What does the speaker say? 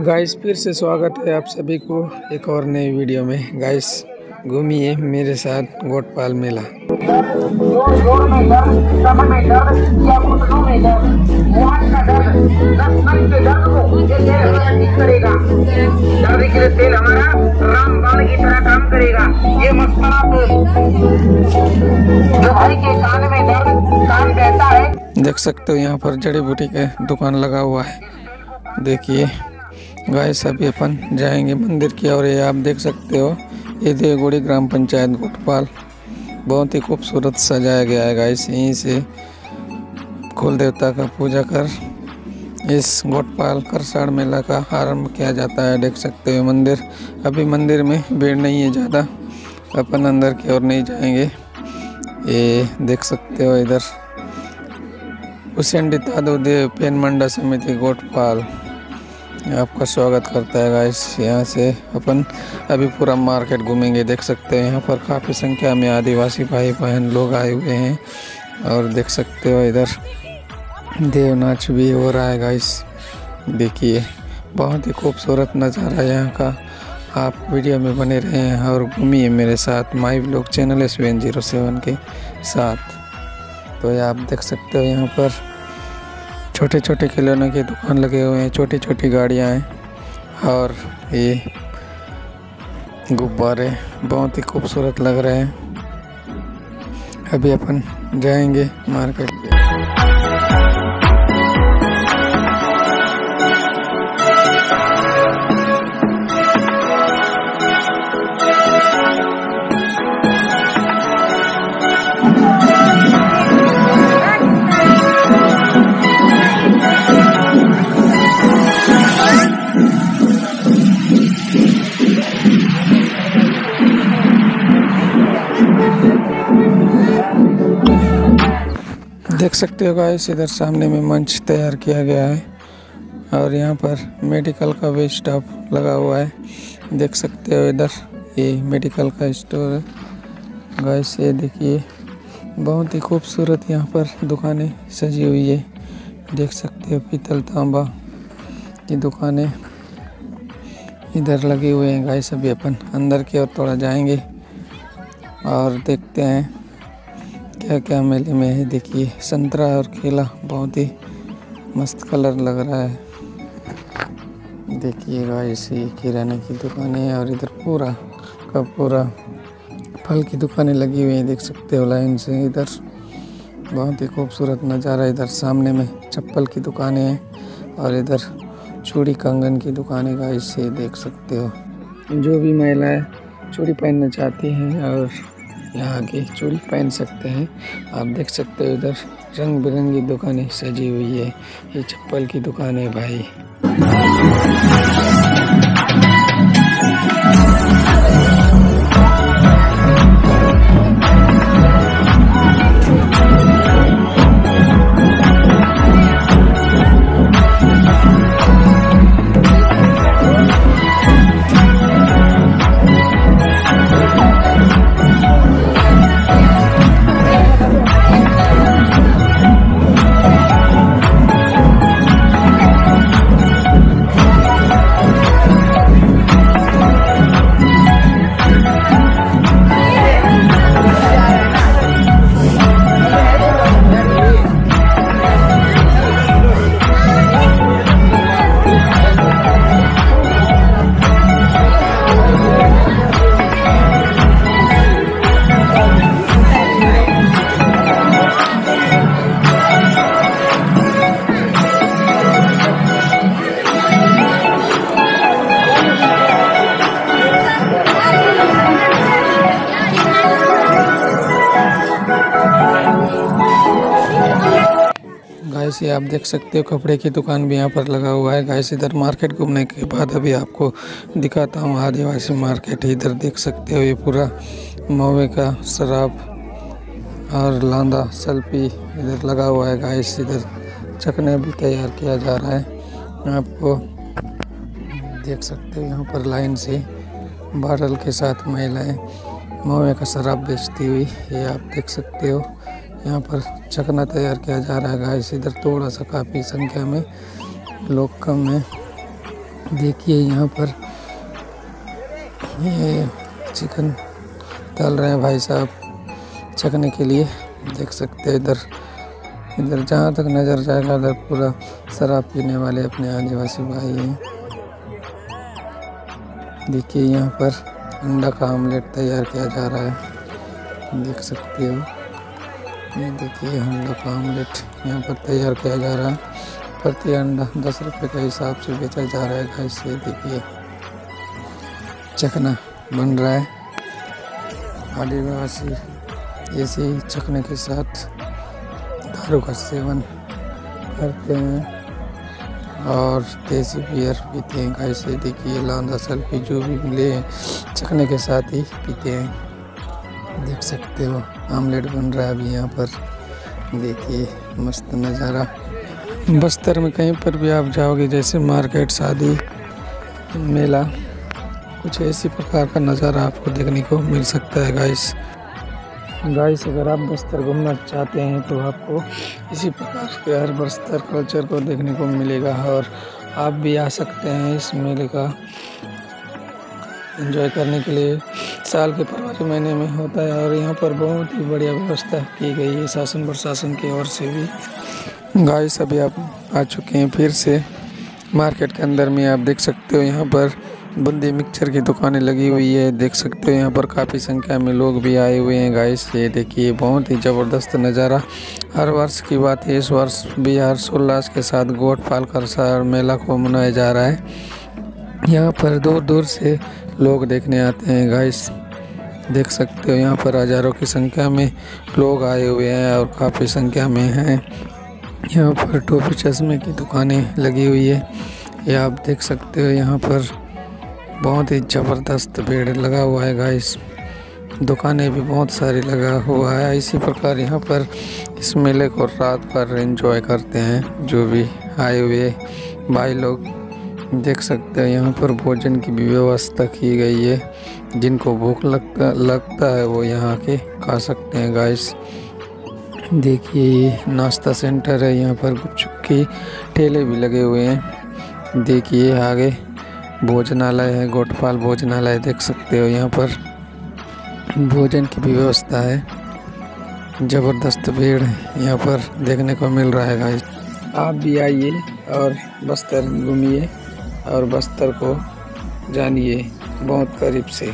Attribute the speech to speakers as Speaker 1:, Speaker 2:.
Speaker 1: Guys, फिर से स्वागत है आप सभी को एक और नई वीडियो में। गाइस, घूमिए मेरे साथ गोटपाल मेला।
Speaker 2: जोड़ में दर्द कमर में दर्द या घुटनों में दर्द मुहान का दर्द के दर्द को ये तेल हमारा ठीक करेगा दर्द के लिए तेल हमारा रामबाण की तरह काम करेगा ये जो भाई के कान में दर्द कान कहता है
Speaker 1: देख सकते हो यहाँ पर जड़ी बूटी के दुकान लगा हुआ है। देखिए गाइस अभी अपन जाएँगे मंदिर की और ये आप देख सकते हो, ये देवगुड़ी ग्राम पंचायत, गोटपाल। बहुत ही खूबसूरत सजाया गया है गाइस यहीं से कुल देवता का पूजा कर इस गोटपाल करसाड़ मेला का आरंभ किया जाता है, देख सकते हो मंदिर। अभी मंदिर में भीड़ नहीं है ज़्यादा, अपन अंदर की ओर नहीं जाएँगे। ये देख सकते हो इधर हुसैन तादुदेव पेन मंडा समिति गोटपाल आपका स्वागत करता है गाइस। यहाँ से अपन अभी पूरा मार्केट घूमेंगे। देख सकते हैं यहाँ पर काफ़ी संख्या में आदिवासी भाई बहन लोग आए हुए हैं और देख सकते हो इधर देव नाच भी हो रहा है गाइस। देखिए, बहुत ही खूबसूरत नज़ारा है यहाँ का। आप वीडियो में बने रहें और घूमिए मेरे साथ my blog channel S zero seven के साथ। तो ये आप देख सकते हो यहाँ पर छोटे छोटे खिलौने की दुकान लगे हुए हैं छोटी छोटी गाड़ियाँ हैं और ये गुब्बारे बहुत ही खूबसूरत लग रहे हैं। अभी अपन जाएँगे मार्केट देख सकते हो गाइस इधर सामने में मंच तैयार किया गया है और यहाँ पर मेडिकल का भी स्टाफ लगा हुआ है। देख सकते हो इधर, ये मेडिकल का स्टोर है। गाइस ये देखिए, बहुत ही खूबसूरत यहाँ पर दुकानें सजी हुई है। देख सकते हो पीतल तांबा की दुकानें इधर लगे हुए हैं। गाइस अभी अपन अंदर की ओर थोड़ा जाएँगे और देखते हैं क्या क्या मेले में है? देखिए, संतरा और केला, बहुत ही मस्त कलर लग रहा है। देखिएगा इसी किराने की दुकानें है और इधर पूरा का पूरा फल की दुकानें लगी हुई हैं, देख सकते हो लाइन से इधर। बहुत ही खूबसूरत नज़ारा इधर सामने में, चप्पल की दुकानें हैं और इधर चूड़ी कंगन की दुकानें का इसे देख सकते हो। जो भी महिलाएँ चूड़ी पहनना चाहती हैं और यहाँ के चूड़ी पहन सकते हैं। आप देख सकते हो इधर रंग बिरंगी दुकानें सजी हुई है। ये चप्पल की दुकान है भाई। गाइस, ये आप देख सकते हो, कपड़े की दुकान भी यहाँ पर लगा हुआ है। गाइस, इधर मार्केट घूमने के बाद अभी आपको दिखाता हूँ, आदिवासी मार्केट इधर देख सकते हो, ये पूरा मवे का शराब और लांदा सल्फी इधर लगा हुआ है। गाइस, इधर चकने भी तैयार किया जा रहा है। आपको देख सकते हो, यहाँ पर लाइन से बादल के साथ महिलाएँ महुए का शराब बेचती हुई, ये आप देख सकते हो। यहाँ पर चकना तैयार किया जा रहा है गाइस। इधर थोड़ा सा काफ़ी संख्या में लोग कम है। देखिए यहाँ पर ये चिकन तल रहे हैं भाई साहब। चखने के लिए देख सकते हैं इधर। इधर जहाँ तक नज़र जाएगा उधर पूरा शराब पीने वाले अपने आदिवासी भाई हैं। देखिए यहाँ पर अंडा का आमलेट तैयार किया जा रहा है। देख सकते हो। ये देखिए अंडा का ऑमलेट यहाँ पर तैयार किया जा रहा है। प्रति अंडा दस रुपये के हिसाब से बेचा जा रहा है गाइस, ये देखिए। चखना बन रहा है। आदिवासी ऐसे ही चखने के साथ दारू का सेवन करते हैं और देसी बियर पीते हैं कैसे देखिए, लांदा सल्फी जो भी मिले चखने के साथ ही पीते हैं। देख सकते हो। आमलेट बन रहा है अभी यहाँ पर। देखिए, मस्त नज़ारा। बस्तर में कहीं पर भी आप जाओगे, जैसे मार्केट, शादी, मेला, कुछ ऐसी प्रकार का नज़ारा आपको देखने को मिल सकता है गाइस गाइस अगर आप बस्तर घूमना चाहते हैं तो आपको इसी प्रकार के हर बस्तर कल्चर को देखने को मिलेगा, और आप भी आ सकते हैं इस मेले का एंजॉय करने के लिए साल के फरवरी महीने में होता है और यहाँ पर बहुत ही बढ़िया व्यवस्था की गई है शासन प्रशासन की ओर से भी। गाइस, अभी आप आ चुके हैं फिर से। मार्केट के अंदर में आप देख सकते हो यहाँ पर बंदी मिक्सचर की दुकानें लगी हुई है। देख सकते हो यहाँ पर काफ़ी संख्या में लोग भी आए हुए हैं। गाइस, ये देखिए, बहुत ही ज़बरदस्त नज़ारा। हर वर्ष की बात है, इस वर्ष भी हर्षोल्लास के साथ गोट पालकर शहर मेला को मनाया जा रहा है। यहाँ पर दूर दूर से लोग देखने आते हैं। गाइस देख सकते हो यहाँ पर हज़ारों की संख्या में लोग आए हुए हैं और काफ़ी संख्या में हैं। यहाँ पर टोपी चश्मे की दुकानें लगी हुई है। ये आप देख सकते हो यहाँ पर बहुत ही ज़बरदस्त भीड़ लगा हुआ है गाइस दुकानें भी बहुत सारी लगा हुआ है। इसी प्रकार यहाँ पर इस मेले को रात भर एंजॉय करते हैं, जो भी आए हुए भाई लोग। देख सकते हैं, यहाँ पर भोजन की भी व्यवस्था की गई है। जिनको भूख लगता लगता है, वो यहाँ के खा सकते हैं गाइस देखिए, ये नाश्ता सेंटर है, यहाँ पर गुपचुप के ठेले भी लगे हुए हैं। देखिए, आगे भोजनालय है गोटपाल भोजनालय, देख सकते हो यहाँ पर। भोजन की भी व्यवस्था है। ज़बरदस्त भीड़ यहाँ पर देखने को मिल रहा है गाइस आप भी आइए और बस्तर घूमिए। और बस्तर को जानिए बहुत करीब से।